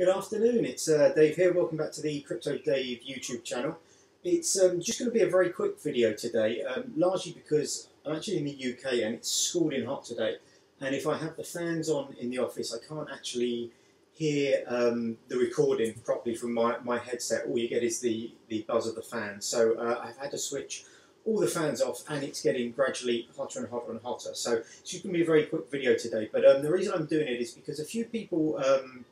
Good afternoon, it's uh, Dave here. Welcome back to the Crypto Dave YouTube channel. It's um, just going to be a very quick video today, um, largely because I'm actually in the UK and it's scalding hot today. And if I have the fans on in the office, I can't actually hear um, the recording properly from my, my headset. All you get is the, the buzz of the fan. So uh, I've had to switch all the fans off and it's getting gradually hotter and hotter and hotter. So it's going to be a very quick video today. But um, the reason I'm doing it is because a few people um,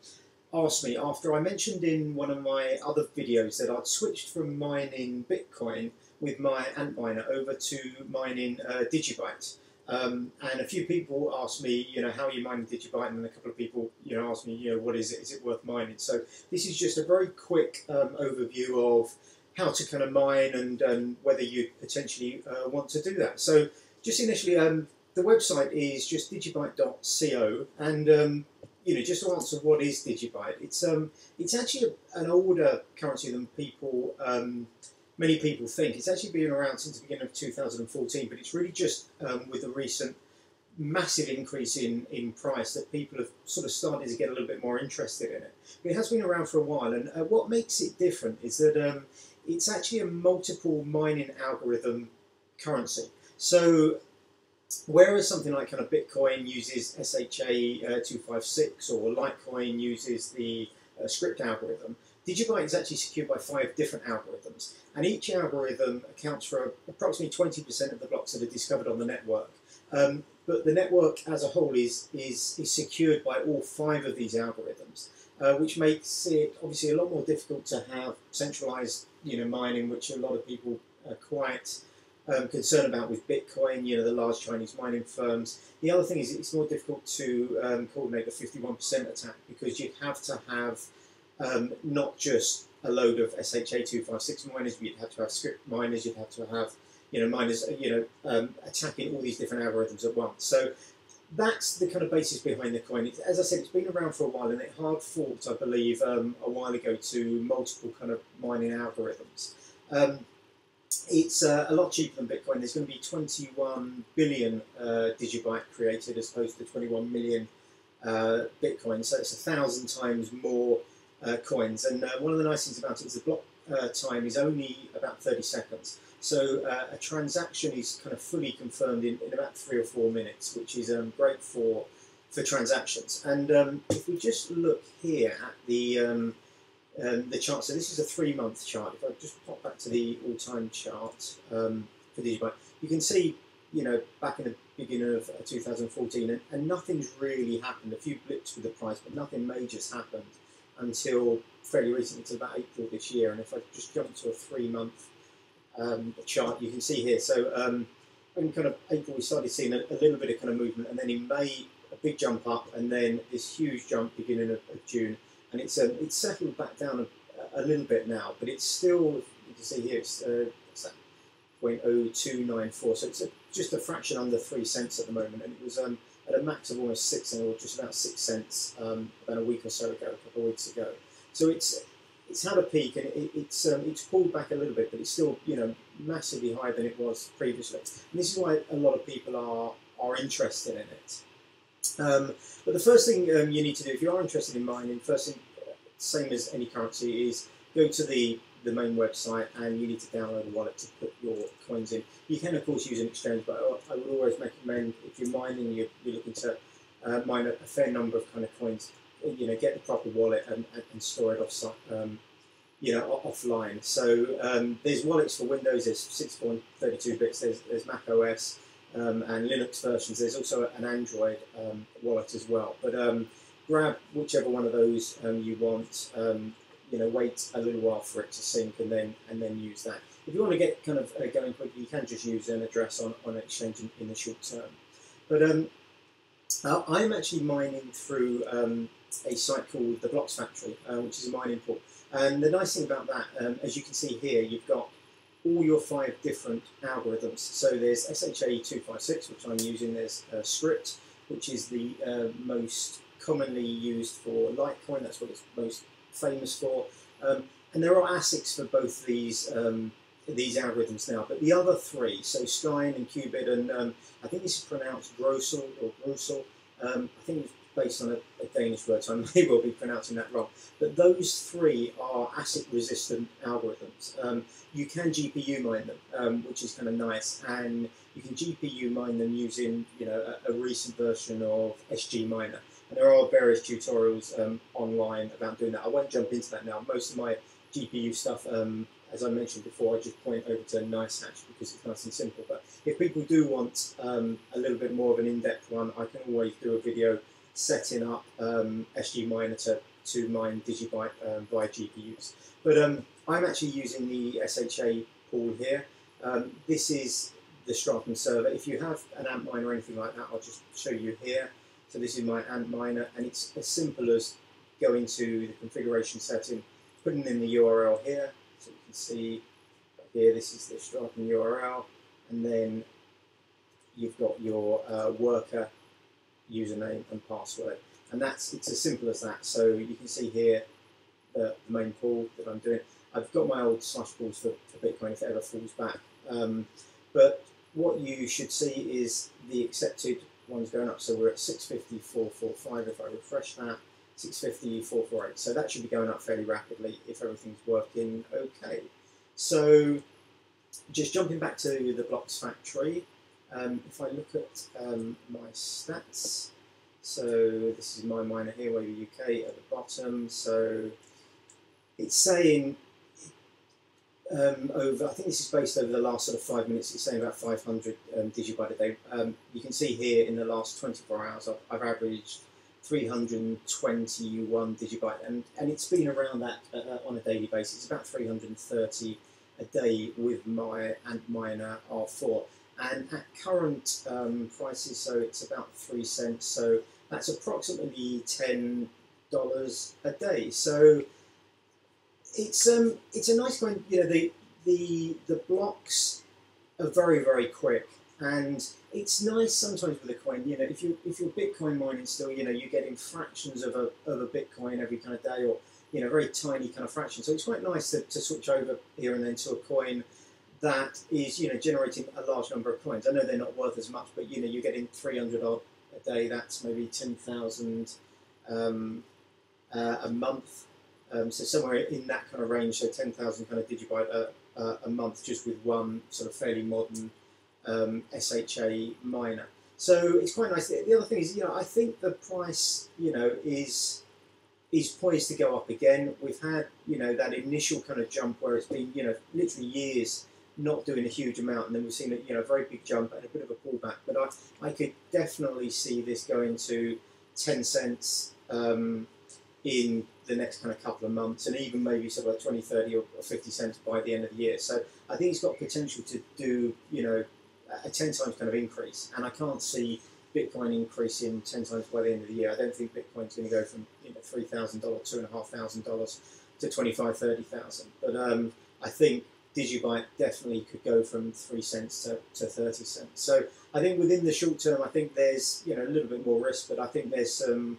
asked me after I mentioned in one of my other videos that I'd switched from mining Bitcoin with my Antminer over to mining uh, Digibyte. Um, and a few people asked me, you know, how are you mining Digibyte? And then a couple of people, you know, asked me, you know, what is it? Is it worth mining? So this is just a very quick um, overview of how to kind of mine and, and whether you potentially uh, want to do that. So just initially, um, the website is just digibyte.co and um, you know, just to answer what is Digibyte, it's um, it's actually a, an older currency than people, um, many people think. It's actually been around since the beginning of 2014, but it's really just um, with the recent massive increase in, in price that people have sort of started to get a little bit more interested in it. But it has been around for a while, and uh, what makes it different is that um, it's actually a multiple mining algorithm currency. So Whereas something like kind of Bitcoin uses SHA-256 uh, or Litecoin uses the uh, Scrypt algorithm, Digibyte is actually secured by five different algorithms, and each algorithm accounts for approximately 20% of the blocks that are discovered on the network. Um, but the network as a whole is, is, is secured by all five of these algorithms, uh, which makes it obviously a lot more difficult to have centralized you know, mining, which a lot of people are quite um, concerned about with Bitcoin, you know, the large Chinese mining firms. The other thing is it's more difficult to um, coordinate the 51% attack because you'd have to have um, not just a load of SHA-256 miners, but you'd have to have Scrypt miners, you'd have to have, you know, miners, you know, um, attacking all these different algorithms at once. So that's the kind of basis behind the coin. It's, as I said, it's been around for a while, and it hard forked, I believe, um, a while ago to multiple kind of mining algorithms. Um, it's uh, a lot cheaper than Bitcoin. There's going to be 21 billion uh, digibyte created as opposed to 21 million uh, Bitcoin. So it's a thousand times more uh, coins. And uh, one of the nice things about it is the block uh, time is only about 30 seconds. So a transaction is kind of fully confirmed in, in about three or four minutes, which is um, great for for transactions. And um, if we just look here at the um, um, the chart. So this is a three-month chart. If I just pop back to the all-time chart um, for Digibyte, you can see, you know, back in the beginning of uh, 2014, and, and, nothing's really happened. A few blips with the price, but nothing major's happened until fairly recently, to about April this year. And if I just jump to a three-month um, chart, you can see here. So um, in kind of April, we started seeing a, a, little bit of kind of movement, and then in May, a big jump up, and then this huge jump beginning of, of June and it's um, it's settled back down a, a, little bit now, but it's still you can see here it's uh, 0.0294, so it's a, just a fraction under three cents at the moment, and it was um, at a max of almost six or just about six cents um, about a week or so ago, a couple of weeks ago. So it's it's had a peak and it, it's um, it's pulled back a little bit, but it's still you know massively higher than it was previously. And this is why a lot of people are are interested in it. Um, but the first thing um, you need to do, if you are interested in mining, first thing, same as any currency, is go to the, the main website and you need to download a wallet to put your coins in. You can, of course, use an exchange, but I would always recommend if you're mining, you're, you're looking to uh, mine a, a, fair number of kind of coins, you know, get the proper wallet and, and store it off um, you know, offline. So um, there's wallets for Windows, there's 6.32 bits, there's, there's Mac OS, um, and Linux versions. There's also an Android um, wallet as well. But um, grab whichever one of those um, you want. Um, you know, wait a little while for it to sync, and then and then use that. If you want to get kind of uh, going quickly, you can just use an address on on an exchange in, in the short term. But um, uh, I'm actually mining through a site called the Blocks Factory, uh, which is a mining pool. And the nice thing about that, as you can see here, you've got all your five different algorithms. So there's SHA-256, which I'm using. There's uh, Scrypt, which is the uh, most commonly used for Litecoin. That's what it's most famous for. Um, and there are ASICs for both these um, these algorithms now. But the other three, so Skein and Qubit, and um, I think this is pronounced Grossel or Grossel. Um, I think based on a, a, Danish word, so I may well be pronouncing that wrong. But those three are ASIC-resistant algorithms. Um, you can GPU mine them, um, which is kind of nice, and you can GPU mine them using you know a, a recent version of SG Miner. And there are various tutorials um, online about doing that. I won't jump into that now. Most of my GPU stuff um, as I mentioned before, I just point over to NiceHash because it's nice and simple. But if people do want um, a little bit more of an in-depth one, I can always do a video setting up um, SG Miner to, to mine Digibyte um, via GPUs. But um, I'm actually using the SHA pool here. Um, this is the Stratum server. If you have an Antminer or anything like that, I'll just show you here. So this is my Antminer, and it's as simple as going to the configuration setting, putting in the URL here, so you can see here, this is the Stratum URL, and then you've got your uh, worker username and password. And that's it's as simple as that. So you can see here the, the main pool that I'm doing. I've got my old slush pools for, for Bitcoin if it ever falls back. Um, but what you should see is the accepted ones going up. So we're at 650,445 if I refresh that. 650, 448. So that should be going up fairly rapidly if everything's working okay. So just jumping back to the blocks factory, um, if I look at um, my stats, so this is my miner here, Wavy UK at the bottom. So it's saying um, over, I think this is based over the last sort of five minutes, it's saying about 500 um, digibyte a day. Um, you can see here in the last 24 hours, I've, I've averaged 321 digibyte, and, and it's been around that uh, uh on a daily basis. It's about 330 a day with my Antminer R4. And at current um, prices, so it's about three cents, so that's approximately ten dollars a day. So it's um it's a nice kind. You know the the the blocks are very very quick. And it's nice sometimes with a coin, you know, if you if you're Bitcoin mining still, you know, you're getting fractions of a of a Bitcoin every kind of day, or you know, very tiny kind of fraction. So it's quite nice to, to switch over here and then to a coin that is, you know, generating a large number of coins. I know they're not worth as much, but you know, you're getting 300 odd a day. That's maybe 10,000 um, uh, a month. Um, so somewhere in that kind of range, so 10,000 kind of digibyte a, a, a month, just with one sort of fairly modern um, SHA miner. So it's quite nice. The other thing is, you know, I think the price, you know, is is poised to go up again. We've had, you know, that initial kind of jump where it's been, you know, literally years not doing a huge amount, and then we've seen a, you know, very big jump and a bit of a pullback. But I, I could definitely see this going to 10 cents um, in the next kind of couple of months, and even maybe sort of like 20, 30 or 50 cents by the end of the year. So I think it's got potential to do, you know, a 10 times kind of increase, and I can't see Bitcoin increasing 10 times by the end of the year. I don't think Bitcoin's going to go from you know, $3,000, $2,500 to 25, 30,000. But um, I think Digibyte definitely could go from 3 cents to, to 30 cents. So I think within the short term, I think there's you know a little bit more risk, but I think there's some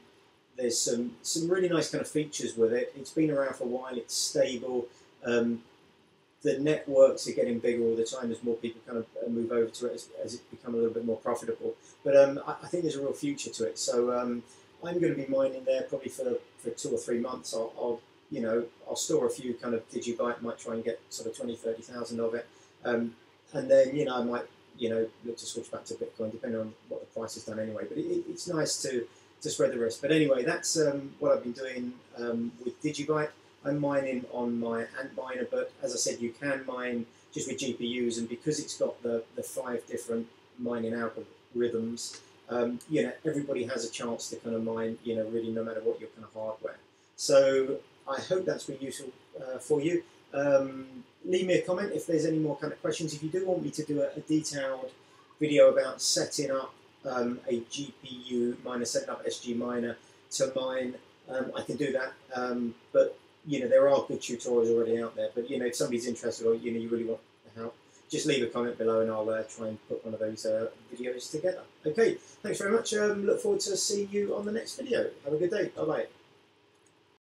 there's some some really nice kind of features with it. It's been around for a while. It's stable. Um, the networks are getting bigger all the time as more people kind of uh, move over to it as, as it become a little bit more profitable. But um, I, I, think there's a real future to it. So um, I'm going to be mining there probably for, for two or three months. I'll, I'll, you know I'll store a few kind of digibyte, might try and get sort of 20, 30,000 of it, um, and then you know I might you know look to switch back to Bitcoin depending on what the price has done anyway. But it, it's nice to to spread the risk. But anyway, that's um, what I've been doing um, with Digibyte. I'm mining on my Antminer, but as I said, you can mine just with GPUs, and because it's got the, the five different mining algorithms, um, you know, everybody has a chance to kind of mine, you know, really no matter what your kind of hardware. So I hope that's been useful uh, for you. Um, leave me a comment if there's any more kind of questions. If you do want me to do a, a detailed video about setting up um, a GPU miner, setting up SG miner to mine, um, I can do that. Um, but you know, there are good tutorials already out there, but you know, if somebody's interested or you know, you really want help, just leave a comment below and I'll uh, try and put one of those uh, videos together. Okay, thanks very much. Um, look forward to seeing you on the next video. Have a good day. Bye bye.